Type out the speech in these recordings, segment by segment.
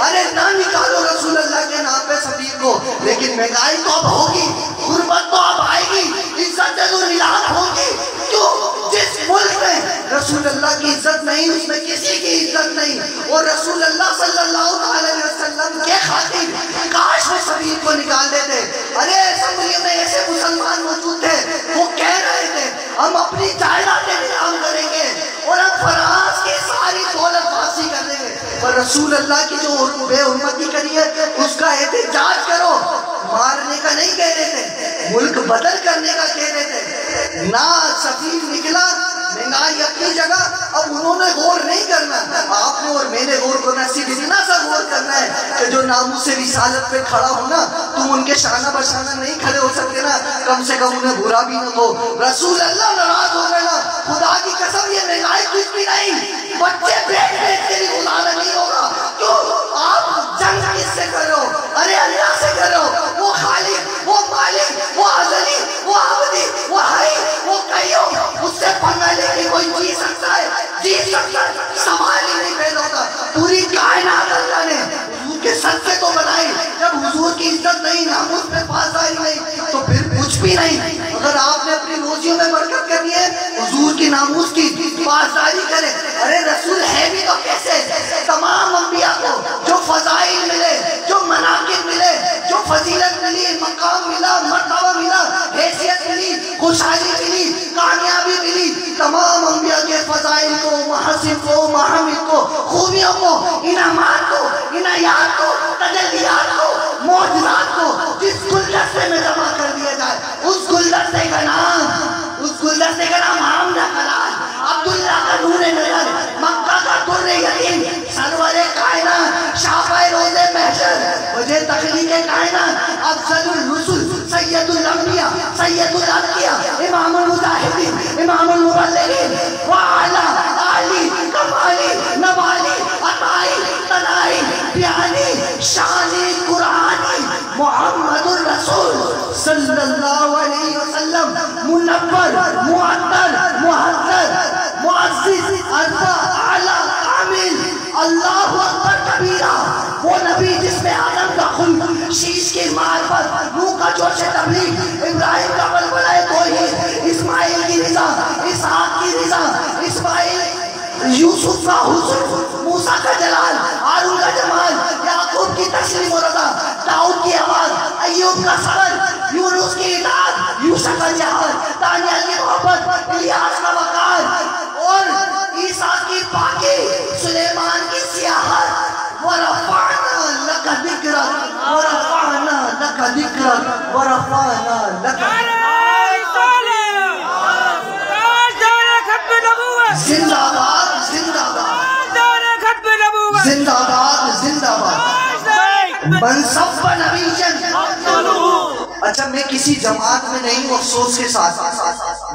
ارے نہ نکالو رسول اللہ کے نام پہ سفیر کو، لیکن مہنگائی تو اب ہوگی، غربت تو اب آئے گی، عزت تو نیلام ہوگی۔ کیوں جس ملک میں رسول اللہ کی عزت نہیں، اس میں کسی کی عزت نہیں۔ اور رسول اللہ صلی اللہ علیہ وسلم کے خاطر کاش میں سفیر کو نکال دیتے۔ ارے اسمبلی میں ایسے مسلمان موجود تھے وہ کہہ رہے تھے، ہم اپنی جائیدادیں اور رسول اللہ کی جو بے حرمتی کری ہے، اس کا احتجاج کرو۔ مارنے کا نہیں کہہ رہے تھے، ملک بدل کرنے کا کہہ رہے تھے۔ نہ سفیر نکلا مہنگائی اپنی جگہ۔ اب انہوں نے غور نہیں کرنا آپ نے اور میں نے غور کرنا صرف اتنا سا غور کرنا ہے کہ جو ناموں سے رسالت پہ کھڑا ہونا تم ان کے شانہ بشانہ نہیں کھڑے ہو سکتے نا۔ کم سے کم انہیں برا بھی نہ ہو رسول اللہ ناراض ہو گئے نا۔ خدا کی قسم، یہ مہنگائی کچھ بھی نہیں۔ بچے بیٹھ بیٹھ کے لیے گزارا نہیں سکتا ہے جی ہی نہیں پیدا ہوتا پوری کائنات اللہ نے حضور کے سر سے تو بنائی جب حضور کی عزت نہیں ناموس پہ پاسداری نہیں تو پھر کچھ بھی نہیں اگر آپ نے اپنی روزیوں میں برکت کرنی ہے حضور کی ناموس کی پاسداری کرے ارے رسول ہے بھی تو کیسے تمام انبیاء کو جو فضائل ملے جو مناقب ملے جو فضیلت ملی مقام ملا مرتبہ ملا حیثیت ملی خوشحالی محسن کو محمد کو خوبیوں کو انعامات کو عنایات کو تجلیات کو معجزات کو جس گلدستے میں جمع کر دیا جائے۔ اس گلدستے کا نام، اس گلدستے کا نام حامدہ کلال، عبداللہ کا نور نظر، مکہ کا در یتیم، سرور کائنات شافع روز محشر، وجہ تخلیق کائنات، افضل الرسل، سید الانبیاء سید الانبیاء، امام المجاہدین، امام المبلغین صلی اللہ علیہ وسلم، منبر، معطر محذر معزز عرفہ اعلیٰ کامل اللہ اکبر، کبیرہ، وہ نبی جس میں آدم کا خلق شیش کی معرفت نو کا جوش تبلیغ، ابراہیم کا بلبلہ توحید، اسماعیل کی رضا، اسحاق کی رضا، اسماعیل، یوسف کا حسن، موسیٰ کا جلال، ہارون کا جمال یعقوب کی تسلیم و رضا داؤد کی آواز ایوب کا صبر یونس کی اطاعت یوسف کا جہاد دانیال کی محبت الیاس کا وقار اور عیسیٰ کی پاکی سلیمان کی سیاحت ورفعنا لک ذکرک ورفعنا لک ذکرک ورفعنا لک زندہ باد زندہ باد۔ زندہ باد زندہ باد۔ منصب اچھا میں کسی جماعت میں نہیں ہوں، افسوس کے ساتھ.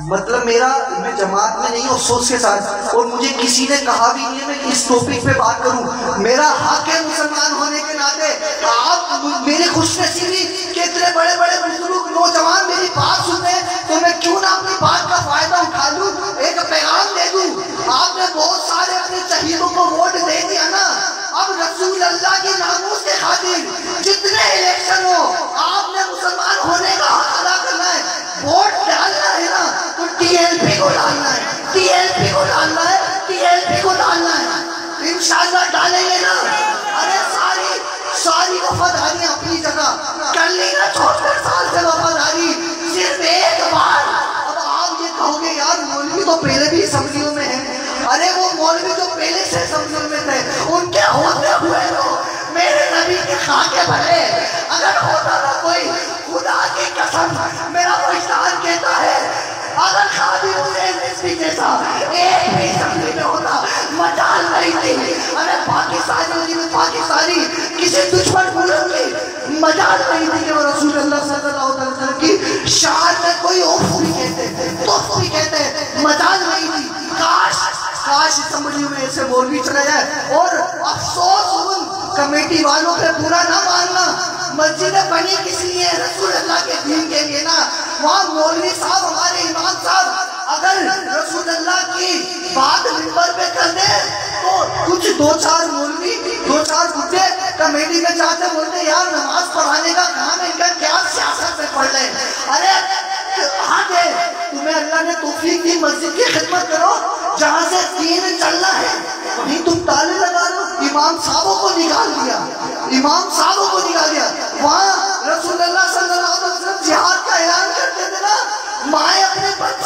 مطلب میرا میں جماعت میں نہیں ہوں، افسوس کے ساتھ. اور مجھے کسی نے کہا بھی نہیں ہے، میں اس ٹاپک پہ بات کروں. میرا حق ہے مسلمان ہونے کے ناطے آپ میری خوش نصیبی کہ اتنے بڑے بڑے بزرگ نوجوان میری بات سنتے ہیں، تو میں کیوں نہ اپنی بات کا فائدہ اٹھا لوں، ایک پیغام دے دوں؟ آپ نے بہت سارے اپنے شہیدوں کو ووٹ دے دیا نا. اب رسول اللہ کی ناموس کے خاطر جتنے الیکشن ہو، آپ نے مسلمان ہونے کا حق ادا کرنا ہے۔ ووٹ ڈالنا ہے نا، تو ٹی ایل پی کو ڈالنا ہے۔ ٹی ایل پی کو ڈالنا ہے، ٹی ایل پی کو ڈالنا ہے۔ انشاءاللہ ڈالیں گے نا۔ ارے ساری ساری وفاداری اپنی جگہ۔ کر لی نا چھوٹے سال سے وفاداری۔ صرف ایک بار۔ اب آپ یہ کہو گے، یار مولوی تو پہلے بھی اسمبلیوں میں ہیں ارے وہ مولوی جو پہلے سے اسمبلیوں میں تھے ان کے ہوتے ہوئے تو میرے نبی کے خاکے بھرے۔ اگر ہوتا نہ کوئی خدا کی قسم میرا وجدان کہتا ہے، اگر خادی حسین نسبی جیسا ایک بھی اسمبلی میں ہوتا، مجال نہیں تھی۔ ارے پاکستانی پاکستانی کسی دشمن ملک کی اسمبلی میں ایسے مولوی چلے جائے۔ اور افسوس ان کمیٹی والوں پہ پورا نہ ماننا۔ مسجد بنی کس لیے؟ رسول اللہ کے دین کے لیے نا۔ وہاں مولوی صاحب، ہمارے امام صاحب، اگر رسول اللہ کی بات ممبر پہ کر دے، تو کچھ دو چار مولوی، دو چار بڈے کمیٹی میں جاتے بولتے یار، نماز پڑھانے کا کام ان کا کیا سیاست میں پڑھ لیں ارے ہاں دے تمہیں اللہ نے توفیق دی، مسجد کی خدمت کرو۔ جہاں سے دین چلنا ہے، وہیں تم تالے لگا لو، امام صاحبوں کو نکال دیا، امام صاحبوں کو نکال دیا، وہاں